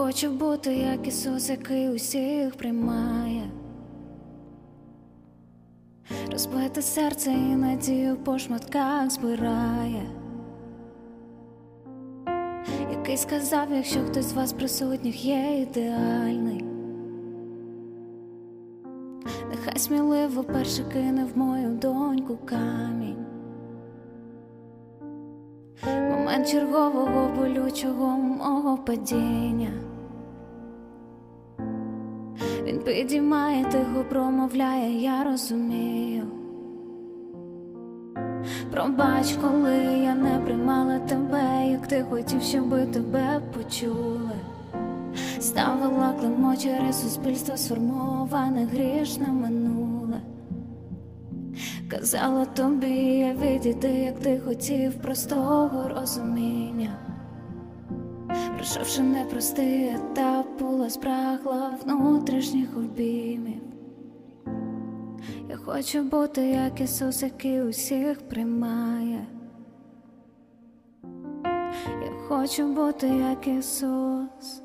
хочу бути, як Ісус, який усіх приймає. Розбите серце і надію по шматках збирає. Який сказав, якщо хтось з вас присутніх є ідеальний. Нехай сміливо перше кине в мою доньку камінь. Момент чергового болючого мого падіння. Він підіймає, тихо промовляє, я розумію. Пробач, коли я не приймала тебе, як ти хотів, щоби тебе почули. Ставила клеймо через суспільство сформоване грішне минуле. Казала тобі, я відійди, як ти хотів простого розуміння. Пройшовши непростий етап, була спрагла внутрішніх обіймів. Я хочу бути, як Ісус, який усіх приймає. Я хочу бути, як Ісус.